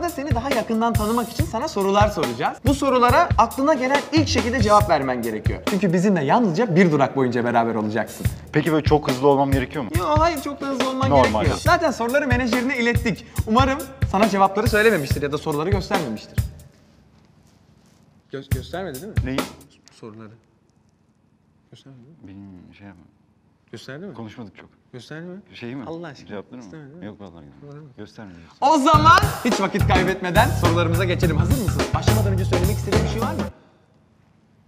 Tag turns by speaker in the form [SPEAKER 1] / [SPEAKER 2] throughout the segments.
[SPEAKER 1] sorularda seni daha yakından tanımak için sana sorular soracağız. Bu sorulara aklına gelen ilk şekilde cevap vermen gerekiyor. Çünkü bizimle yalnızca bir durak boyunca beraber olacaksın.
[SPEAKER 2] Peki böyle çok hızlı olmam gerekiyor mu?
[SPEAKER 1] Yo hayır çok da hızlı olman
[SPEAKER 2] Normal.
[SPEAKER 1] gerekmiyor. Zaten soruları menajerine ilettik. Umarım sana cevapları söylememiştir ya da soruları göstermemiştir. Gö- göstermedi değil mi?
[SPEAKER 2] Neyi?
[SPEAKER 1] Soruları. Göstermedi mi?
[SPEAKER 2] Benim şey yapma.
[SPEAKER 1] Gösterdi mi?
[SPEAKER 2] Konuşmadık çok.
[SPEAKER 1] Gösterdi mi?
[SPEAKER 2] Şey mi?
[SPEAKER 1] Allah aşkına.
[SPEAKER 2] Cevapları mı?
[SPEAKER 1] İstemedi.
[SPEAKER 2] Yok vallahi. Göstermedi.
[SPEAKER 1] O zaman hiç vakit kaybetmeden sorularımıza geçelim. Hazır mısın? Başlamadan önce söylemek istediğin bir şey var mı?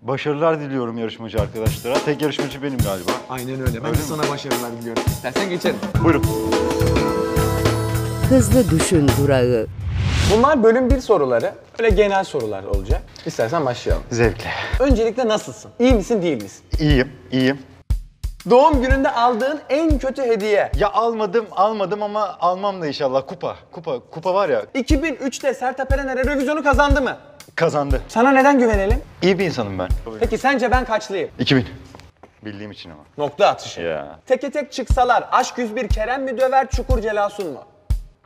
[SPEAKER 2] Başarılar diliyorum yarışmacı arkadaşlara. Tek yarışmacı benim galiba.
[SPEAKER 1] Aynen öyle. Ben
[SPEAKER 2] Öyle
[SPEAKER 1] de
[SPEAKER 2] mi?
[SPEAKER 1] sana başarılar diliyorum. İstersen geçelim.
[SPEAKER 2] Buyurun.
[SPEAKER 3] Hızlı Düşün Durağı
[SPEAKER 1] Bunlar bölüm 1 soruları. Öyle genel sorular olacak. İstersen başlayalım.
[SPEAKER 2] Zevkle.
[SPEAKER 1] Öncelikle nasılsın? İyi misin, değil misin?
[SPEAKER 2] İyiyim, iyiyim.
[SPEAKER 1] Doğum gününde aldığın en kötü hediye.
[SPEAKER 2] Ya almadım, almadım ama almam da inşallah. Kupa, kupa, kupa var ya
[SPEAKER 1] 2003'te Sertab Erener Eurovision'u kazandı mı?
[SPEAKER 2] kazandı.
[SPEAKER 1] Sana neden güvenelim?
[SPEAKER 2] İyi bir insanım ben.
[SPEAKER 1] Peki sence ben kaçlıyım?
[SPEAKER 2] 2000. Bildiğim için ama.
[SPEAKER 1] Nokta atışı.
[SPEAKER 2] Ya.
[SPEAKER 1] Teke tek çıksalar Aşk 101 Kerem mi döver Çukur Celasun mu?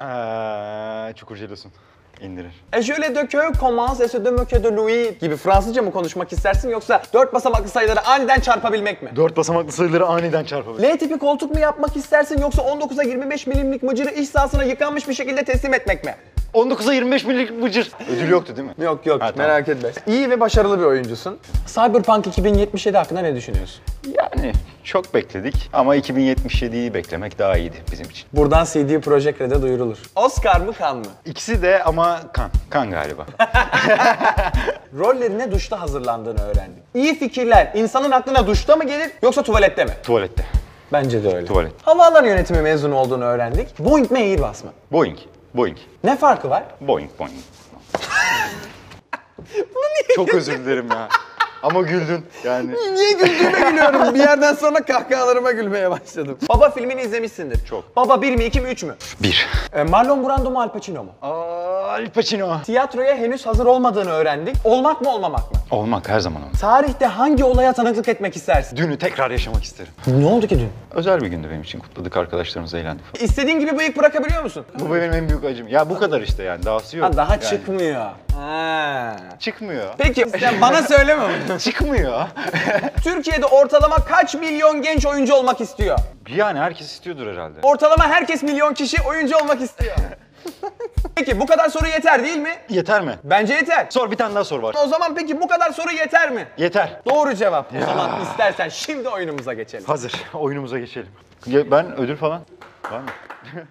[SPEAKER 2] Eee, çukur jelosun. İndirir.
[SPEAKER 1] E je de que commence et se de lui gibi Fransızca mı konuşmak istersin yoksa dört basamaklı sayıları aniden çarpabilmek mi?
[SPEAKER 2] Dört basamaklı sayıları aniden çarpabilir.
[SPEAKER 1] L tipi koltuk mu yapmak istersin yoksa 19'a 25 milimlik mıcırı iş sahasına yıkanmış bir şekilde teslim etmek mi?
[SPEAKER 2] 19'a 25 millik bıcır. Ödül yoktu değil mi?
[SPEAKER 1] Yok yok
[SPEAKER 2] Ha, tamam.
[SPEAKER 1] merak etme. İyi ve başarılı bir oyuncusun. Cyberpunk 2077 hakkında ne düşünüyorsun?
[SPEAKER 2] Yani çok bekledik ama 2077'yi beklemek daha iyiydi bizim için.
[SPEAKER 1] Buradan CD Projekt Red'e duyurulur. Oscar mı kan mı?
[SPEAKER 2] İkisi de ama kan. Kan galiba.
[SPEAKER 1] Rollerine duşta hazırlandığını öğrendik. İyi fikirler insanın aklına duşta mı gelir yoksa tuvalette mi?
[SPEAKER 2] Tuvalette.
[SPEAKER 1] Bence de öyle.
[SPEAKER 2] Tuvalet.
[SPEAKER 1] Havaalanı yönetimi mezunu olduğunu öğrendik. Boeing mi Airbus mı?
[SPEAKER 2] Boeing. Boeing.
[SPEAKER 1] Ne farkı var?
[SPEAKER 2] Boeing. Boeing. çok özür dilerim ya. Ama güldün yani.
[SPEAKER 1] Niye güldüğüme gülüyorum. Bir yerden sonra kahkahalarıma gülmeye başladım. Baba filmini izlemişsindir.
[SPEAKER 2] Çok.
[SPEAKER 1] Baba 1 mi 2 mi 3 mü?
[SPEAKER 2] Bir.
[SPEAKER 1] E, Marlon Brando mu Al Pacino mu?
[SPEAKER 2] Aa, Al Pacino.
[SPEAKER 1] Tiyatroya henüz hazır olmadığını öğrendik. Olmak mı olmamak mı?
[SPEAKER 2] Olmak her zaman olmak.
[SPEAKER 1] Tarihte hangi olaya tanıklık etmek istersin?
[SPEAKER 2] Dünü tekrar yaşamak isterim.
[SPEAKER 1] Ne oldu ki dün?
[SPEAKER 2] Özel bir gündü benim için. Kutladık arkadaşlarımızla eğlendik falan.
[SPEAKER 1] İstediğin gibi bıyık bırakabiliyor musun?
[SPEAKER 2] Bu benim en büyük acım. Ya bu kadar işte yani. Dahası yok.
[SPEAKER 1] Ha, daha
[SPEAKER 2] Yani
[SPEAKER 1] çıkmıyor. Ha.
[SPEAKER 2] Çıkmıyor.
[SPEAKER 1] Peki sen bana söyleme bunu.
[SPEAKER 2] Çıkmıyor.
[SPEAKER 1] Türkiye'de ortalama kaç milyon genç oyuncu olmak istiyor?
[SPEAKER 2] Yani herkes istiyordur herhalde.
[SPEAKER 1] Ortalama herkes milyon kişi oyuncu olmak istiyor. peki bu kadar soru yeter değil mi?
[SPEAKER 2] Yeter mi?
[SPEAKER 1] Bence yeter.
[SPEAKER 2] Sor bir tane daha sor var.
[SPEAKER 1] O zaman peki bu kadar soru yeter mi?
[SPEAKER 2] Yeter.
[SPEAKER 1] Doğru cevap. O zaman istersen şimdi oyunumuza geçelim.
[SPEAKER 2] Hazır. Oyunumuza geçelim. Ya Ben ödül falan var mı?